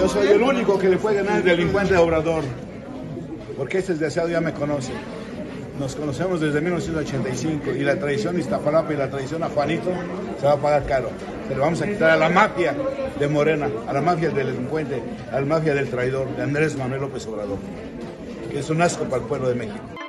Yo soy el único que le puede ganar el delincuente a Obrador, porque este desgraciado ya me conoce. Nos conocemos desde 1985 y la traición de Iztapalapa y la traición a Juanito se va a pagar caro. Se le vamos a quitar a la mafia de Morena, a la mafia del delincuente, a la mafia del traidor, de Andrés Manuel López Obrador, que es un asco para el pueblo de México.